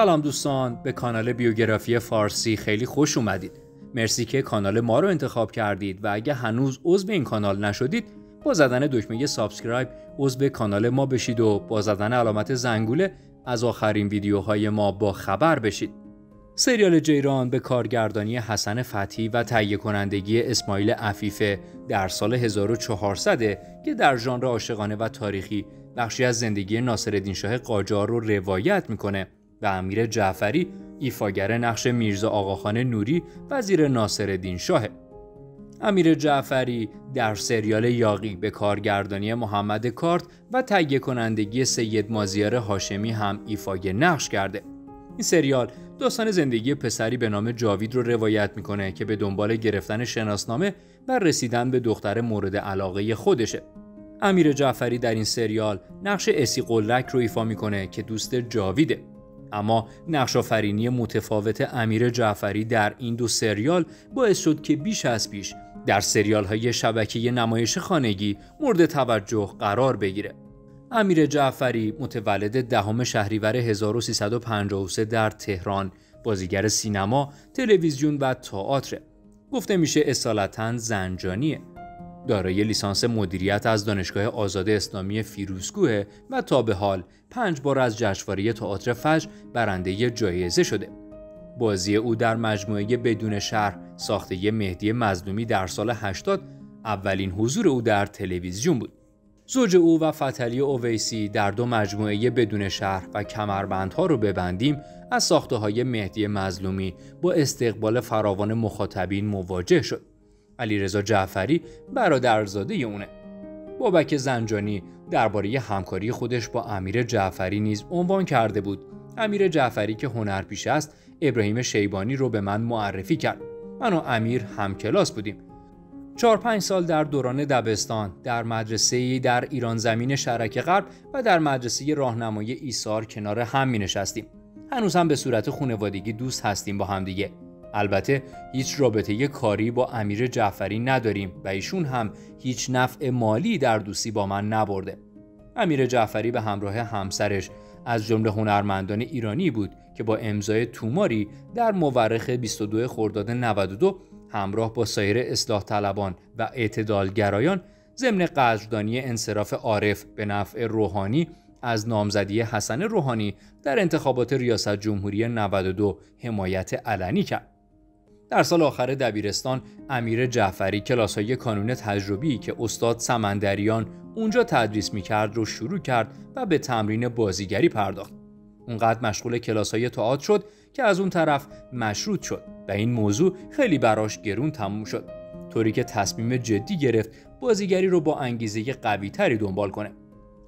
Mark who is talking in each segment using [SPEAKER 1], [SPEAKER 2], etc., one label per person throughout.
[SPEAKER 1] سلام دوستان به کانال بیوگرافی فارسی خیلی خوش اومدید. مرسی که کانال ما رو انتخاب کردید و اگه هنوز عضو این کانال نشدید با زدن دکمه subscribe عضو کانال ما بشید و با زدن علامت زنگوله از آخرین ویدیوهای ما با خبر بشید. سریال جیران به کارگردانی حسن فتحی و تهیه کنندگی اسماعیل عفیفه در سال 1400 که در ژانر عاشقانه و تاریخی بخشی از زندگی ناصرالدین شاه قاجار رو روایت می‌کنه. و امیر جعفری ایفاگر نقش میرزا آقاخان نوری وزیر ناصرالدین شاه امیر جعفری در سریال یاقی به کارگردانی محمد کارت و تهیه کنندگی سید مازیار هاشمی هم ایفای نقش کرده این سریال داستان زندگی پسری به نام جاوید رو روایت می‌کنه که به دنبال گرفتن شناسنامه و رسیدن به دختر مورد علاقه خودشه. امیر جعفری در این سریال نقش اسی قلک رو ایفا می‌کنه که دوست جاویده. اما نقش آفرینی متفاوت امیر جعفری در این دو سریال باعث شد که بیش از پیش در سریال های شبکه نمایش خانگی مورد توجه قرار بگیره. امیر جعفری متولد دهم شهریور 1353 در تهران بازیگر سینما، تلویزیون و تئاتر. گفته میشه اصالتا زنجانیه. دارای لیسانس مدیریت از دانشگاه آزاد اسلامی فیروزکوه و تا به حال پنج بار از جشنواره تئاتر فجر برنده جایزه شده. بازی او در مجموعه بدون شهر ساخته مهدی مظلومی در سال 80 اولین حضور او در تلویزیون بود. زوج او و فتلی اویسی در دو مجموعه بدون شهر و کمربندها رو ببندیم از ساخته های مهدی مظلومی با استقبال فراوان مخاطبین مواجه شد. علیرضا جعفری برادرزاده اونه. بابک زنجانی درباره همکاری خودش با امیر جعفری نیز عنوان کرده بود. امیر جعفری که هنرپیشه است، ابراهیم شیبانی رو به من معرفی کرد. من و امیر همکلاس بودیم. چهار پنج سال در دوران دبستان در مدرسه در ایران زمین شرک غرب و در مدرسه راهنمایی ایثار کنار هم می نشستیم. هنوز هم به صورت خونوادگی دوست هستیم با همدیگه. البته هیچ رابطه کاری با امیر جعفری نداریم و ایشون هم هیچ نفع مالی در دوستی با من نبرده. امیر جعفری به همراه همسرش از جمله هنرمندان ایرانی بود که با امضای توماری در مورخ 22 خرداد 92 همراه با سایر اصلاح طلبان و اعتدالگرایان ضمن قدردانی انصراف عارف به نفع روحانی از نامزدی حسن روحانی در انتخابات ریاست جمهوری 92 حمایت علنی کرد. در سال آخر دبیرستان امیر جعفری کلاس های کانون تجربی که استاد سمندریان اونجا تدریس می‌کرد رو شروع کرد و به تمرین بازیگری پرداخت. اونقدر مشغول کلاس های تئاتر شد که از اون طرف مشروط شد و این موضوع خیلی براش گرون تموم شد. طوری که تصمیم جدی گرفت بازیگری رو با انگیزه قوی تری دنبال کنه.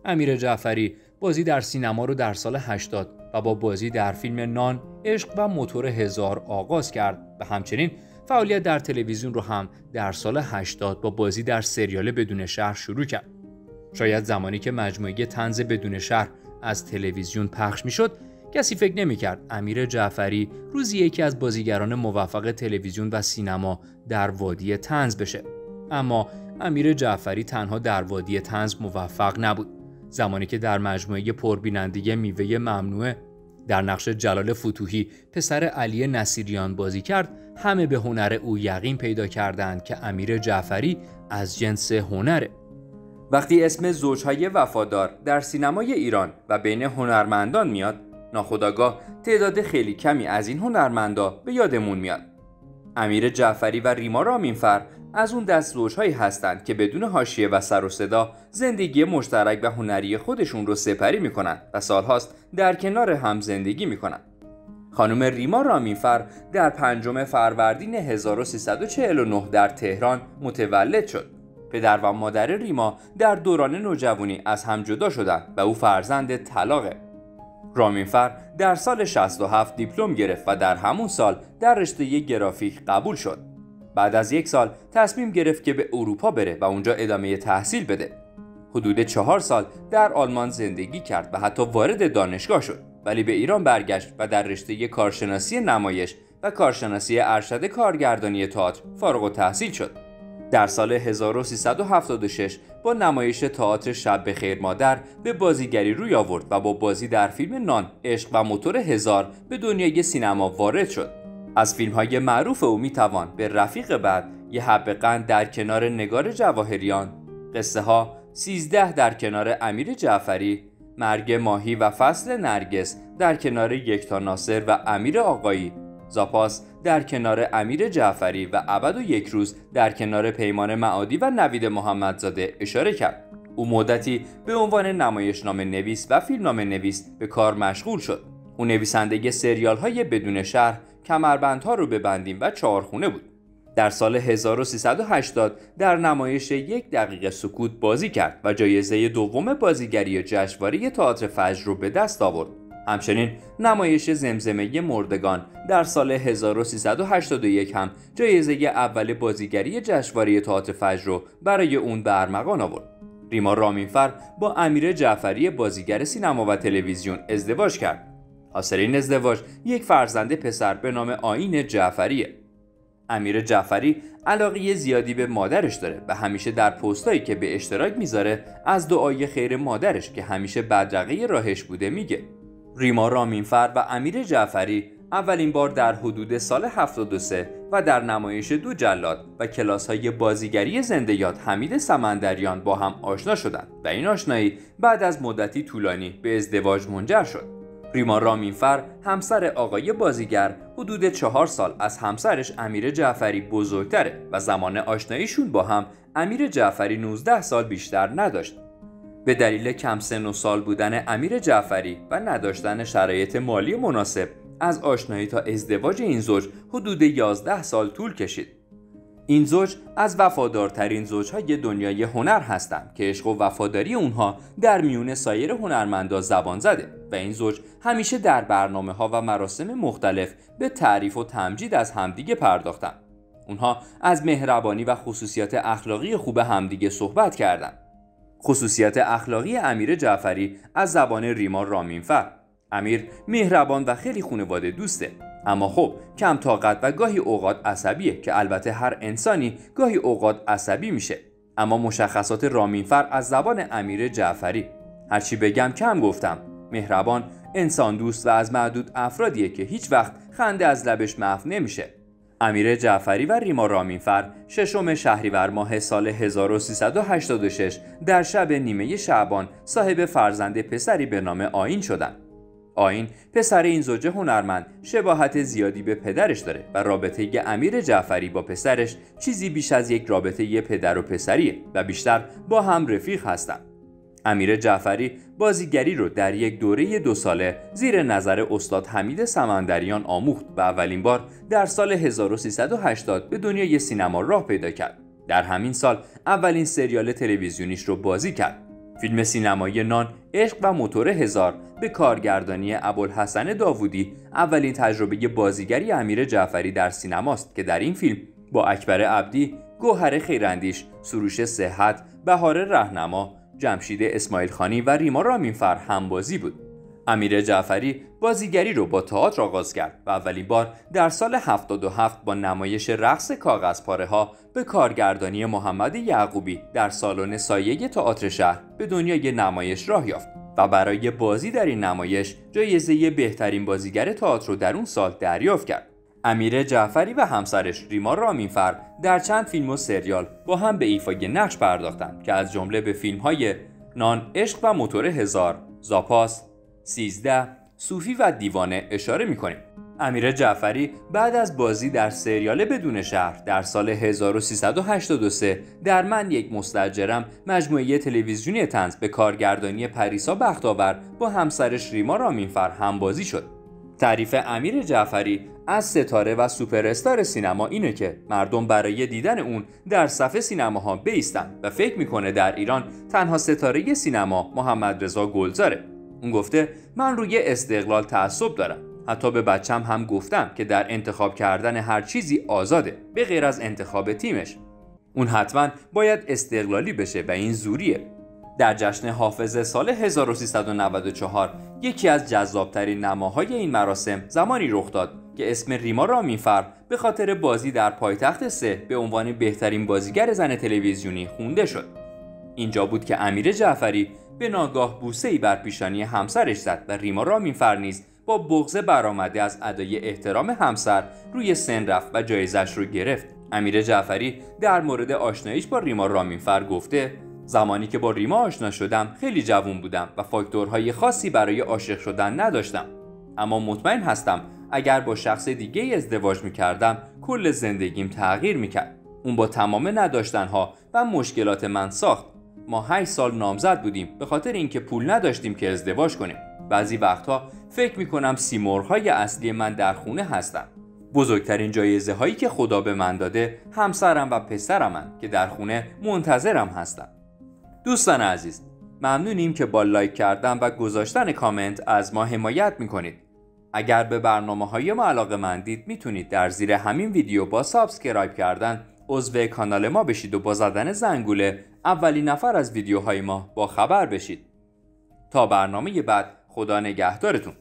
[SPEAKER 1] امیر جعفری بازی در سینما رو در سال 80 و با بازی در فیلم نان عشق و موتور هزار آغاز کرد. و همچنین فعالیت در تلویزیون رو هم در سال 80 با بازی در سریال بدون شهر شروع کرد. شاید زمانی که مجموعه تنز بدون شهر از تلویزیون پخش می‌شد کسی فکر نمی‌کرد امیر جعفری روزی یکی از بازیگران موفق تلویزیون و سینما در وادی تنز بشه. اما امیر جعفری تنها در وادی تنز موفق نبود. زمانی که در مجموعه پربینندگی میوه ممنوعه در نقش جلال فتوحی پسر علی نصیریان بازی کرد همه به هنر او یقین پیدا کردند که امیر جعفری از جنس هنره.
[SPEAKER 2] وقتی اسم زوجهای وفادار در سینمای ایران و بین هنرمندان میاد ناخداگاه تعداد خیلی کمی از این هنرمندا به یادمون میاد. امیر جعفری و ریما رامینفر از اون دست زوجهایی هستند که بدون حاشیه و سر و صدا زندگی مشترک و هنری خودشون رو سپری می‌کنن و سالهاست در کنار هم زندگی می‌کنن. خانم ریما رامینفر در پنجم فروردین 1349 در تهران متولد شد. پدر و مادر ریما در دوران نوجوانی از هم جدا شدند و او فرزند طلاقه. رامینفر در سال 67 دیپلم گرفت و در همون سال در رشته گرافیک قبول شد. بعد از یک سال تصمیم گرفت که به اروپا بره و اونجا ادامه تحصیل بده. حدود چهار سال در آلمان زندگی کرد و حتی وارد دانشگاه شد ولی به ایران برگشت و در رشته کارشناسی نمایش و کارشناسی ارشد کارگردانی تئاتر فارغ تحصیل شد. در سال 1376 با نمایش تئاتر شب به خیر مادر به بازیگری روی آورد و با بازی در فیلم نان عشق و موتور هزار به دنیای سینما وارد شد از فیلم های معروف او می‌توان به رفیق بعد یه حب قند در کنار نگار جواهریان. قصه ها 13 در کنار امیر جعفری مرگ ماهی و فصل نرگس در کنار یکتا ناصر و امیر آقایی. زاپاس در کنار امیر جعفری و ابد و یک روز در کنار پیمان معادی و نوید محمدزاده اشاره کرد. او مدتی به عنوان نمایشنامه نویس و فیلمنامه نویس به کار مشغول شد. او نویسنده سریال های بدون شهر کمربندها رو ببندیم و چهارخونه بود در سال 1380 در نمایش یک دقیقه سکوت بازی کرد و جایزه دوم بازیگری جشنواره تئاتر فجر رو به دست آورد. همچنین نمایش زمزمه مردگان در سال 1381 هم جایزه اول بازیگری جشنواره تئاتر فجر رو برای اون به ارمغان آورد. ریما رامینفر با امیر جعفری بازیگر سینما و تلویزیون ازدواج کرد. حاصل این ازدواج یک فرزند پسر به نام آین جعفریه. امیر جعفری علاقه زیادی به مادرش داره و همیشه در پستایی که به اشتراک می‌ذاره از دعای خیر مادرش که همیشه بدرقه راهش بوده میگه ریما رامینفر و امیر جعفری اولین بار در حدود سال 73 و در نمایش دو جلاد و کلاس های بازیگری زنده یاد حمید سمندریان با هم آشنا شدند و این آشنایی بعد از مدتی طولانی به ازدواج منجر شد. ریما رامینفر همسر آقای بازیگر حدود چهار سال از همسرش امیر جعفری بزرگتره و زمان آشناییشون با هم امیر جعفری 19 سال بیشتر نداشت. به دلیل کم سن و سال بودن امیر جعفری و نداشتن شرایط مالی مناسب از آشنایی تا ازدواج این زوج حدود 11 سال طول کشید. این زوج از وفادارترین زوجهای دنیای هنر هستند که عشق و وفاداری اونها در میون سایر هنرمندا زبان زده و این زوج همیشه در برنامه ها و مراسم مختلف به تعریف و تمجید از همدیگه پرداختن. اونها از مهربانی و خصوصیات اخلاقی خوب همدیگه صحبت کردند. خصوصیت اخلاقی امیر جعفری از زبان ریما رامینفر. امیر مهربان و خیلی خونواده دوسته. اما خب کم طاقت و گاهی اوقات عصبیه که البته هر انسانی گاهی اوقات عصبی میشه. اما مشخصات رامینفر از زبان امیر جعفری. هرچی بگم کم گفتم. مهربان انسان دوست و از معدود افرادیه که هیچ وقت خنده از لبش محو نمیشه امیر جعفری و ریما رامینفر ششم شهریور ماه سال 1386 در شب نیمه شعبان صاحب فرزند پسری به نام آین شدند. آین پسر این زوجه هنرمند شباهت زیادی به پدرش داره و رابطه امیر جعفری با پسرش چیزی بیش از یک رابطه پدر و پسریه و بیشتر با هم رفیق هستند. امیر جعفری بازیگری رو در یک دوره دو ساله زیر نظر استاد حمید سمندریان آموخت و اولین بار در سال 1380 به دنیای سینما راه پیدا کرد. در همین سال اولین سریال تلویزیونیش رو بازی کرد. فیلم سینمایی نان عشق و موتور هزار به کارگردانی ابوالحسن داوودی اولین تجربه بازیگری امیر جعفری در سینماست که در این فیلم با اکبر عبدی، گوهر خیراندیش، سروش صحت، بهار رهنما، جمشید اسماعیل خانی و ریما رامینفر همبازی بود. امیر جعفری بازیگری رو با تئاتر آغاز کرد و اولین بار در سال 77 با نمایش رقص کاغذ پاره ها به کارگردانی محمد یعقوبی در سالن سایه تئاتر شهر به دنیای نمایش راه یافت و برای بازی در این نمایش جایزه بهترین بازیگر تئاتر رو در اون سال دریافت کرد. امیر جعفری و همسرش ریما رامینفر در چند فیلم و سریال با هم به ایفای نقش پرداختند که از جمله به فیلم های نان عشق و موتور هزار، زاپاس، 13 صوفی و دیوانه اشاره می‌کنیم امیر جعفری بعد از بازی در سریال بدون شهر در سال 1383 در من یک مستجرم مجموعه تلویزیونی تنز به کارگردانی پریسا بختاور با همسرش ریما رامینفر همبازی شد. تعریف امیر جعفری از ستاره و سوپر سینما اینه که مردم برای دیدن اون در صفحه سینماها بیستن و فکر می‌کنه در ایران تنها ستاره سینما محمد رضا گلزاره. اون گفته من روی استقلال تعصب دارم. حتی به بچم هم گفتم که در انتخاب کردن هر چیزی آزاده به غیر از انتخاب تیمش. اون حتما باید استقلالی بشه و این زوریه. در جشن حافظ سال 1394 یکی از جذابترین نماهای این مراسم زمانی رخ داد که اسم ریما رامینفر به خاطر بازی در پایتخت سه به عنوان بهترین بازیگر زن تلویزیونی خونده شد. اینجا بود که امیر جعفری به ناگاه بوسه ای بر پیشانی همسرش زد و ریما رامینفر نیز با بغض برآمده از ادای احترام همسر روی سن رفت و جایزش رو گرفت. امیر جعفری در مورد آشناییش با ریما رامینفر گفته زمانی که با ریما آشنا شدم خیلی جوون بودم و فاکتورهای خاصی برای عاشق شدن نداشتم. اما مطمئن هستم اگر با شخص دیگه ازدواج می‌کردم کل زندگیم تغییر می‌کرد. اون با تمام نداشتنها و مشکلات من ساخت. ما 8 سال نامزد بودیم به خاطر اینکه پول نداشتیم که ازدواج کنیم. بعضی وقتها فکر می‌کنم سیمرغهای اصلی من در خونه هستن. بزرگترین جایزه هایی که خدا به من داده همسرم و پسرمن که در خونه منتظرم هستن. دوستان عزیز ممنونیم که با لایک کردن و گذاشتن کامنت از ما حمایت می‌کنید. اگر به برنامه های ما علاقه مندید می‌تونید در زیر همین ویدیو با subscribe کردن عضو کانال ما بشید و با زدن زنگوله اولین نفر از ویدیوهای ما با خبر بشید. تا برنامه بعد خدا نگهدارتون.